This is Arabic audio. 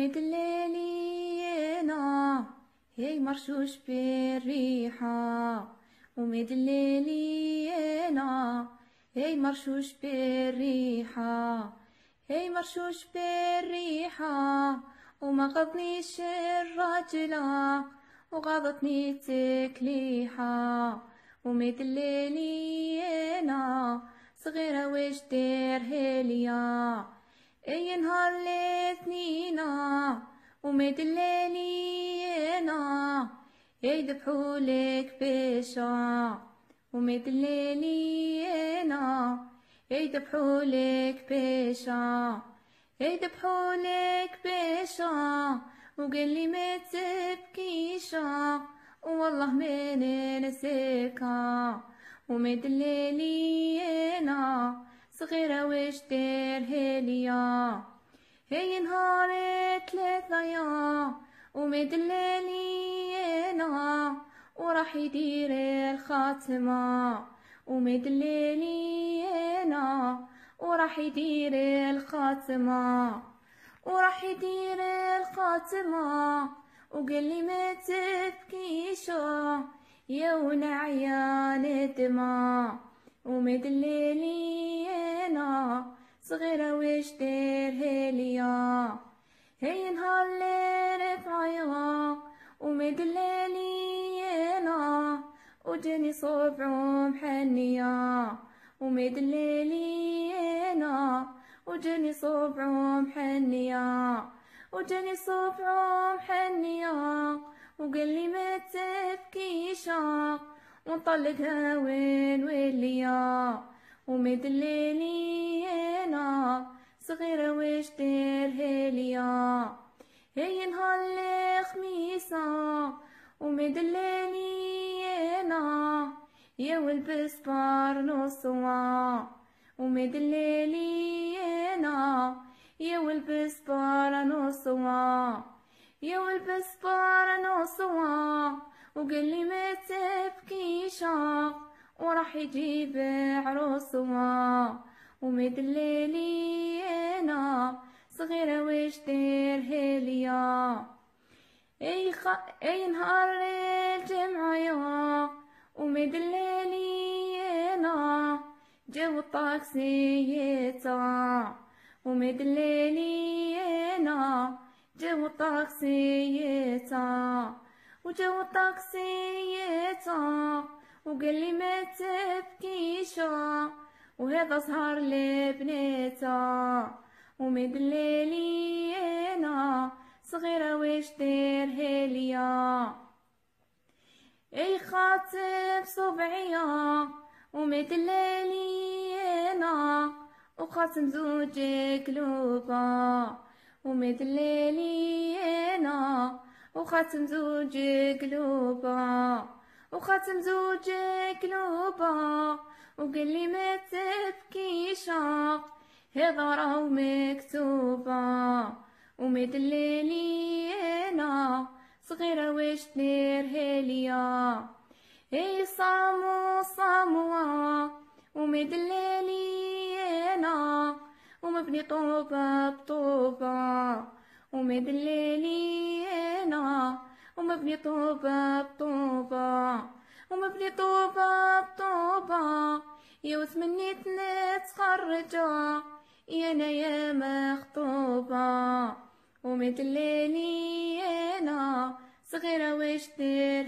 ومدللينا هي مرشوش بالريحة. ومدللينا هي مرشوش بالريحة. هي مرشوش بالريحة. وما غضنيش الرجلة. وغضتني تكليحة ومدللينا صغيرة وش دير هليا اي نهار الاثنينا ومدللينا يذبحولك بشا ومدللينا يذبحولك بشا يذبحولك بشا وقال لي ما تبكيشا والله ما ننسيكا ومدللينا صغيرة وش دير هليا هي نهار ثلاثة يا ومدللينا وراح يدير الخاتمة ومدللينا وراح يدير الخاتمة وراح يدير الخاتمة. وقال لي ما تبكيشا يا ونعيان دماء ومدللينا صغيرة وش دير هليا هي نهار لرفعيا ومدللينا وجني صبعهم حنيا ومدللينا وجني صبعهم حنيا وجني صبعهم حنيا وقال لي ما تبكيشا ونطلقها وين وليا ومدللينا صغيرة وش دير هليا هي نهار الخميسة ومدللينا يا والبسبار نصوا ومدللينا يا والبسبار نصوا يا والبسبار نصوا وقال لي ما تبكيشا وراح يجيب عروسوا ومدللينا صغيرة وش دير هليا أي, خ... أي نهار الجمعة يا ومدللينا جو الطاكسيتا ومدللينا جو الطاكسيتا وجو الطاكسيتا وقال لي ما تبكيشا وهذا سهر لبنيتا ومدللينا صغيرة وش دير هليا أي خاطب صبعيا ومدللينا وخاتم زوج قلوبا ومدللينا وخاتم زوج قلوبا وخاتم زوج قلوبا وقال لي ما تبكيشا هذا راهو مكتوبة ومدللينا صغيرة وش دير هليا هي صامو صاموا ومدللينا ومبني طوبة بطوبة ومدللينا ومبني طوبة بطوبة ومبني طوبة بطوبة يا وتمنيت نتخرجا يا أنا مخطوبة. ومدللينا صغيرة وش دير